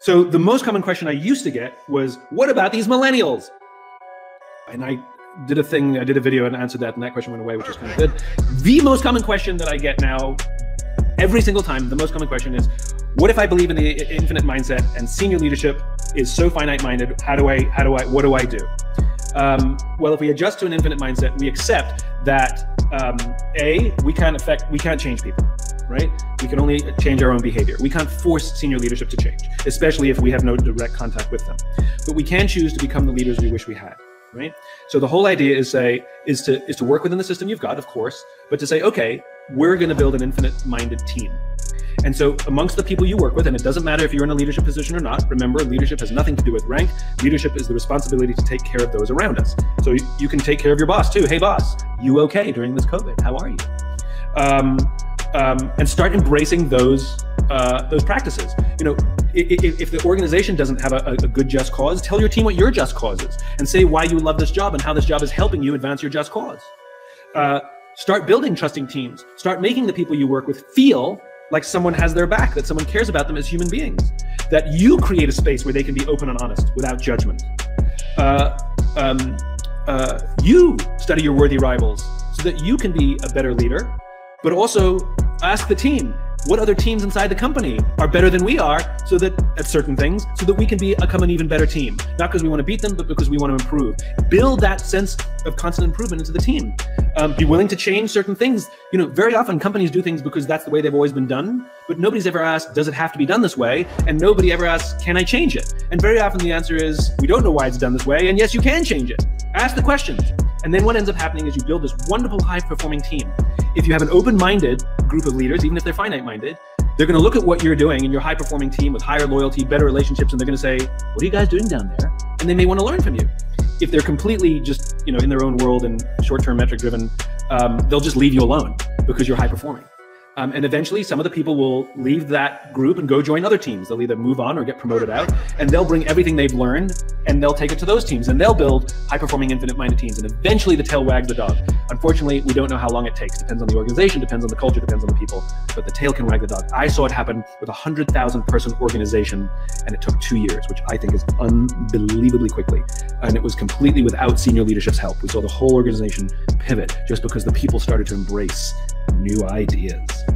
So the most common question I used to get was, "What about these millennials?" And I did a thing, I did a video and answered that, and that question went away, which is kind of good. The most common question that I get now, every single time, the most common question is, "What if I believe in the infinite mindset and senior leadership is so finite-minded? How do I? How do I? What do I do?" Um, well, if we adjust to an infinite mindset, we accept that um, a we can't affect, we can't change people right? We can only change our own behavior. We can't force senior leadership to change, especially if we have no direct contact with them. But we can choose to become the leaders we wish we had, right? So the whole idea is say is to is to work within the system you've got, of course, but to say, okay, we're going to build an infinite-minded team. And so, amongst the people you work with, and it doesn't matter if you're in a leadership position or not, remember, leadership has nothing to do with rank. Leadership is the responsibility to take care of those around us. So, you can take care of your boss too. Hey, boss, you okay during this COVID? How are you? Um, um, and start embracing those uh, those practices. You know, if, if, the organization doesn't have a, a, good just cause, tell your team what your just cause is, and say why you love this job and how this job is helping you advance your just cause. Uh, start building trusting teams. Start making the people you work with feel like someone has their back, that someone cares about them as human beings, that you create a space where they can be open and honest without judgment. Uh, um, uh, you study your worthy rivals so that you can be a better leader but also ask the team what other teams inside the company are better than we are so that at certain things so that we can become an even better team. Not because we want to beat them but because we want to improve. Build that sense of constant improvement into the team. Um, be willing to change certain things. You know very often companies do things because that's the way they've always been done but nobody's ever asked does it have to be done this way? And nobody ever asks can i change it? And very often the answer is we don't know why it's done this way and yes you can change it. Ask the questions and then what ends up happening is you build this wonderful high performing team. If you have an open-minded group of leaders, even if they're finite-minded, they're going to look at what you're doing in your high-performing team with higher loyalty, better relationships, and they're going to say, "What are you guys doing down there?" And they may want to learn from you. If they're completely just you know in their own world and short-term metric-driven, um, they'll just leave you alone because you're high-performing. Um, and eventually, some of the people will leave that group and go join other teams. They'll either move on or get promoted out, and they'll bring everything they've learned and they'll take it to those teams and they'll build high performing, infinite minded teams. And eventually, the tail wags the dog. Unfortunately, we don't know how long it takes. Depends on the organization, depends on the culture, depends on the people, but the tail can wag the dog. I saw it happen with a 100,000 person organization, and it took two years, which I think is unbelievably quickly. And it was completely without senior leadership's help. We saw the whole organization pivot just because the people started to embrace new ideas.